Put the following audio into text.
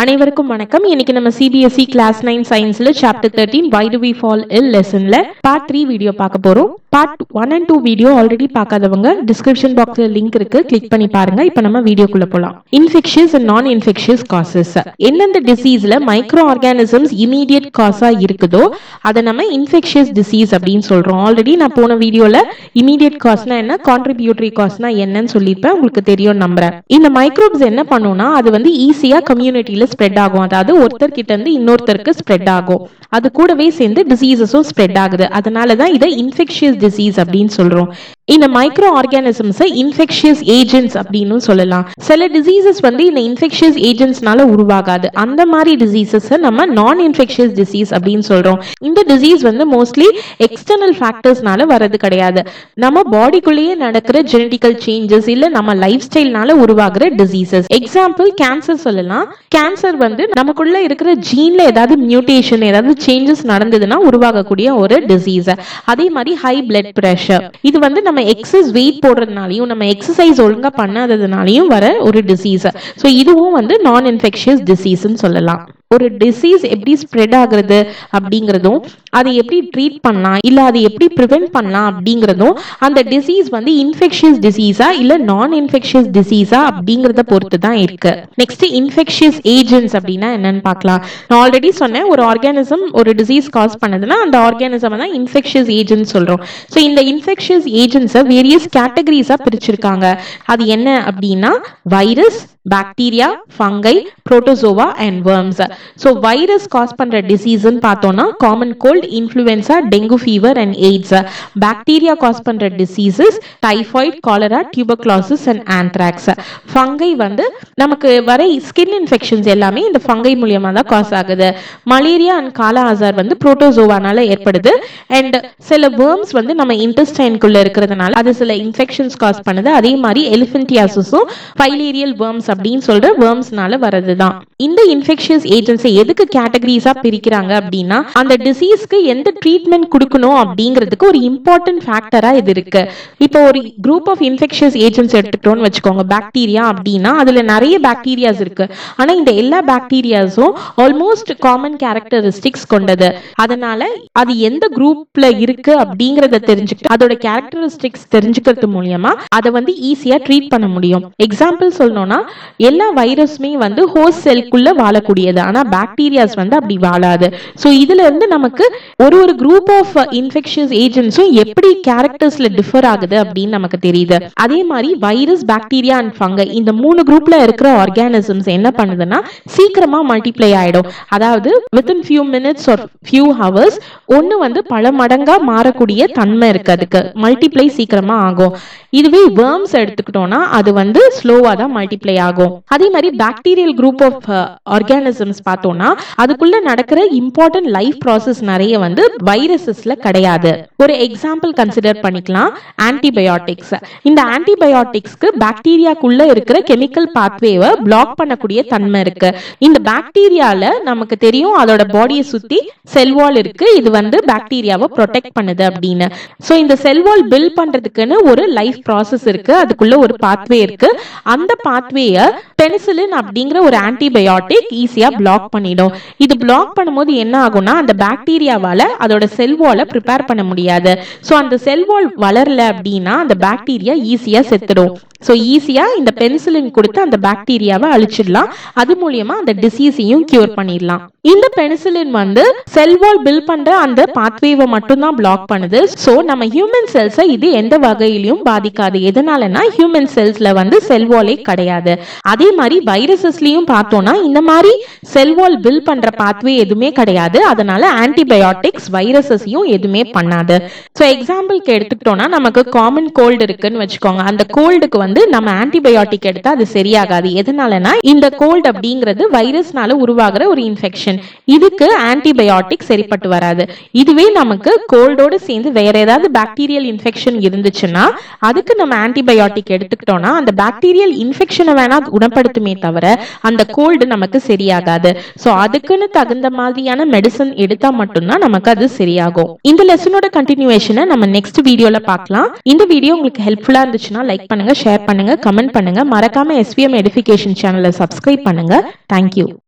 அனைவருக்கும் வணக்கம். இன்னைக்கு நம்ம சிபிஎஸ்இ கிளாஸ் நைன் சயின்ஸ்ல chapter thirteen why do we fall ill லெசன்ல part three video பார்க்க போறோம். Part one and two video already பார்க்காதவங்க டிஸ்கிரிப்ஷன் பாக்ஸ்ல லிங்க் இருக்கு. கிளிக் பண்ணி பாருங்க. இப்போ நம்ம வீடியோக்குள்ள போலாம். Infectious and non infectious causes எந்தெந்த டிசீஸ்ல மைக்ரோ ஆர்கானிசம்ஸ் இமீடியட் காசா இருக்குதோ அதை நம்ம இன்ஃபெக்ஷியஸ் டிசீஸ் அப்படின்னு சொல்றோம். ஆல்ரெடி நான் போன வீடியோல இமீடியட் காஸ்னா என்ன கான்ட்ரிபியூட்டரி காஸ்னா என்னன்னு சொல்லியிருப்பேன். உங்களுக்கு தெரியும் நம்புறேன். இந்த மைக்ரோப்ஸ் என்ன பண்ணும்னா அது வந்து ஈஸியா கம்யூனிட்டியில ஸ்ப்ரெட் ஆகும். அதாவது ஒருத்தர் கிட்ட இருந்து இன்னொருத்தருக்கு ஸ்ப்ரெட் ஆகும். அது கூடவே சேர்ந்து டிசீசஸும் ஸ்ப்ரெட் ஆகுது. அதனால தான் இதை இன்ஃபெக்ஷியஸ் டிசீஸ் அப்படின்னு சொல்றோம். இந்த மைக்ரோ ஆர்கானிசம்ஸை இன்ஃபெக்ஷியஸ் ஏஜென்ட்ஸ் அப்படின்னு சொல்லலாம். சில டிசீசஸ் வந்து இந்த இன்ஃபெக்ஷியஸ் ஏஜென்ட்ஸ்னால உருவாகாது. அந்த மாதிரி டிசீசஸ் நம்ம நான் இன்ஃபெக்ஷியஸ் டிசீஸ் அப்படின்னு சொல்றோம். இந்த டிசீஸ் வந்து மோஸ்ட்லி எக்ஸ்டர்னல் ஃபேக்டர்ஸ்னால வர்றது கிடையாது. நம்ம பாடிக்குள்ளேயே நடக்கிற ஜெனடிக்கல் சேஞ்சஸ் இல்ல நம்ம லைஃப் ஸ்டைல்னால உருவாகிற டிசீசஸ் எக்ஸாம்பிள் கேன்சர் சொல்லலாம். கேன்சர் வந்து நமக்குள்ள இருக்கிற ஜீன்ல ஏதாவது மியூட்டேஷன் ஏதாவது சேஞ்சஸ் நடந்ததுன்னா உருவாகக்கூடிய ஒரு டிசீஸ் அதே மாதிரி ஹை பிளட் பிரஷர் இது வந்து நம்ம எக்ஸஸ் வெயிட் போடுறதுனாலையும் நம்ம எக்ஸசைஸ் ஒழுங்கா பண்ணாததுனாலையும் வர ஒரு டிசீஸ் ஸோ இதுவும் வந்து நான் இன்ஃபெக்ஷியஸ் டிசீஸ்ன்னு சொல்லலாம். ஒரு டிசீஸ் எப்படி ஸ்ப்ரெட் ஆகுறது அப்படிங்கிறதும் அதை எப்படி ட்ரீட் பண்ணலாம் இல்லை அதை எப்படி ப்ரிவென்ட் பண்ணலாம் அப்படிங்கிறதும் அந்த டிசீஸ் வந்து இன்ஃபெக்ஷியஸ் டிசீஸா இல்லை நான் இன்ஃபெக்ஷியஸ் டிசீஸா அப்படிங்கிறத பொறுத்து தான் இருக்கு. நெக்ஸ்ட் இன்ஃபெக்ஷியஸ் ஏஜென்ட்ஸ் அப்படின்னா என்னன்னு பார்க்கலாம். நான் ஆல்ரெடி சொன்னேன் ஒரு ஆர்கானிசம் ஒரு டிசீஸ் காஸ் பண்ணதுன்னா அந்த ஆர்கானிசம் தான் இன்ஃபெக்ஷியஸ் ஏஜென்ட் சொல்றோம். ஸோ இந்த இன்ஃபெக்ஷியஸ் ஏஜென்ட்ஸை வேரியஸ் கேட்டகரிஸா பிரிச்சிருக்காங்க. அது என்ன அப்படின்னா virus bacteria fungi protozoa and worms so virus cause பண்ற டிசீஸ்ன்னு பார்த்தோம்னா common cold influenza dengue fever and AIDS bacteria cause பண்ற diseases typhoid cholera tuberculosis and anthrax fungi வந்து நமக்கு வர ஸ்கின் இன்ஃபெக்ஷன்ஸ் எல்லாமே இந்த ஃபங்கை மூலியமா தான் காஸ் ஆகுது. மலேரியா அண்ட் காலா ஆசார் வந்து புரோட்டோசோவானால ஏற்படுது. அண்ட் சில வேர்ம்ஸ் வந்து நம்ம இன்டெஸ்டைனுக்குள்ள இருக்கிறதுனால அது சில இன்ஃபெக்ஷன்ஸ் காஸ் பண்ணுது. அதே மாதிரி எலிஃபென்டியாசஸும் ஃபைலேரியல் வேர்ம்ஸ் அப்படின்னு சொல்ற வேர்ம்ஸ்னால வரதுதான் இந்த இன்ஃபெக்ஷியஸ் ஏஜென்ட்ஸை எதுக்கு கேட்டகரிஸா பிரிக்கிறாங்க அப்படின்னா அந்த டிசீஸ்க்கு எந்த ட்ரீட்மெண்ட் கொடுக்கணும் அப்படிங்கிறதுக்கு ஒரு இம்பார்ட்டன்ட் ஃபேக்டரா இது இருக்கு. இப்போ ஒரு குரூப் ஆஃப் இன்ஃபெக்ஷியஸ் ஏஜென்ட்ஸ் எடுத்துக்கிட்டோம்னு வச்சுக்கோங்க பாக்டீரியா அப்படின்னா அதுல நிறைய பாக்டீரியாஸ் இருக்கு. ஆனா இந்த எல்லா பாக்டீரியாஸும் ஆல்மோஸ்ட் காமன் கேரக்டரிஸ்டிக்ஸ் கொண்டது. அதனால அது எந்த குரூப்ல இருக்கு அப்படிங்கறத தெரிஞ்சுக்கிட்டு அதோட கேரக்டரிஸ்டிக்ஸ் தெரிஞ்சுக்கிறது மூலியமா அதை வந்து ஈஸியா ட்ரீட் பண்ண முடியும். எக்ஸாம்பிள் சொல்லணும்னா எல்லா வைரஸுமே வந்து ஹோஸ்ட் செல்குள்ள வாழக்கூடியது. ஆனா பாக்டீரியாஸ் வந்து அப்படி வாழாது. ஸோ இதுல இருந்து நமக்கு ஒரு ஒரு குரூப் ஆஃப் இன்ஃபெக்ஷியஸ் ஏஜென்ட்ஸும் எப்படி கேரக்டர்ஸ்ல டிஃபர் ஆகுது அப்படின்னு நமக்கு தெரியுது. அதே மாதிரி வைரஸ் பாக்டீரியா அண்ட் ஃபங்க இந்த மூணு குரூப்ல இருக்கிற ஆர்கானிசம்ஸ் என்ன பண்ணுதுன்னா சீக்கிரமா மல்டிப்ளை ஆயிடும். அதாவது within few minutes or few hours ஒன்னு வந்து பல மடங்கா மாறக்கூடிய தன்மை இருக்கு அதுக்கு. மல்டிப்ளை சீக்கிரமா ஆகும். இதுவே வேர்ம்ஸ் எடுத்துக்கிட்டோம்னா அது வந்து ஸ்லோவா தான் மல்டிப்ளை ஆகும். அதே மாதிரி பாக்டீரியல் குரூப் ஆஃப் ஆர்கானிசம்ஸ் பார்த்தோம்னா அதுக்குள்ள நடக்கிற இம்பார்ட்டன்ட் லைஃப் ப்ராசஸ் நிறைய வந்து வைரஸஸ்ல கிடையாது. ஒரு எக்ஸாம்பிள் கன்சிடர் பண்ணிக்கலாம். ஆன்டிபயோட்டிக்ஸ் இந்த ஆன்டிபயோட்டிக்ஸ்க்கு பாக்டீரியாக்குள்ள இருக்கிற கெமிக்கல் பாத்வேவை பிளாக் பண்ணக்கூடிய தன்மை இருக்கு. இந்த பாக்டீரியால நமக்கு தெரியும் அதோட பாடியை சுத்தி செல்வால் இருக்கு. இது வந்து பாக்டீரியாவை ப்ரொடெக்ட் பண்ணுது அப்படின்னு. ஸோ இந்த செல்வால் பில் பில்ட் பண்றதுக்குன்னு ஒரு லைஃப் ப்ராசஸ் இருக்கு. அதுக்குள்ள ஒரு பாத்வே இருக்கு. அந்த பாத்வேய பெனிசிலின் அப்படிங்கிற ஒரு ஆன்டிபயோட்டிக் ஈஸியா பிளாக் பண்ணிடும். இது பிளாக் பண்ணும்போது என்ன ஆகும்னா அந்த பாக்டீரியாவால அதோட செல் வாலை ப்ரிப்பேர் பண்ண முடியாது. ஸோ அந்த செல் வால் வளரல அப்படின்னா அந்த பாக்டீரியா ஈஸியா செத்துடும். ஸோ ஈஸியா இந்த பென்சிலின் கொடுத்து அந்த பாக்டீரியாவை அழிச்சிடலாம். அது மூலியமா அந்த டிசீஸையும் கியூர் பண்ணிடலாம். இந்த பெனிசிலின் வந்து செல் வால் பில் பண்ற அந்த பாத்வேவை மட்டும்தான் பிளாக் பண்ணுது. ஸோ நம்ம ஹியூமன் செல்ஸை இது எந்த வகையிலையும் பாதிக்காது. எதனாலனா ஹியூமன் செல்ஸ்ல வந்து செல் வாலே கிடையாது. அதே மாதிரி வைரஸஸ்லயும் பார்த்தோம்னா இந்த மாதிரி செல் வால் பில் பண்ற பாத்வே எதுவுமே கிடையாது. அதனால ஆன்டிபயோட்டிக்ஸ் வைரஸஸையும் எதுவுமே பண்ணாது. ஸோ எக்ஸாம்பிளுக்கு எடுத்துக்கிட்டோம்னா நமக்கு காமன் கோல்டு இருக்குன்னு வச்சுக்கோங்க. அந்த கோல்டுக்கு வந்து நம்ம ஆன்டிபயோட்டிக் எடுத்தா அது சரியாகாது. எதனாலனா இந்த கோல்டு அப்படிங்கிறது வைரஸ்னால உருவாகிற ஒரு இன்ஃபெக்ஷன் இதுக்கு ஆன்டிபயோட்டிக் சரிப்பட்டு வராது. இதுவே நமக்கு கோல்டோடு சேர்ந்து வேற ஏதாவது பாக்டீரியல் இன்ஃபெக்ஷன் இருந்துச்சுன்னா அதுக்கு நம்ம ஆன்டிபயோட்டிக் எடுத்துக்கிட்டோம்னா அந்த பாக்டீரியல் இன்ஃபெக்ஷனை வேணா குணப்படுத்துமே தவிர அந்த கோல்டு நமக்கு சரியாகாது. ஸோ அதுக்குன்னு தகுந்த மாதிரியான மெடிசன் எடுத்தா மட்டும்தான் நமக்கு அது சரியாகும். இந்த லெசனோட கண்டினியூவேஷனை நம்ம நெக்ஸ்ட் வீடியோல பார்க்கலாம். இந்த வீடியோ உங்களுக்கு ஹெல்ப்ஃபுல்லா இருந்துச்சுன்னா லைக் பண்ணுங்க ஷேர் பண்ணுங்க கமெண்ட் பண்ணுங்க. மறக்காம எஸ்பிஎம் எடுபிகேஷன் சேனலை சப்ஸ்கிரைப் பண்ணுங்க. Thank you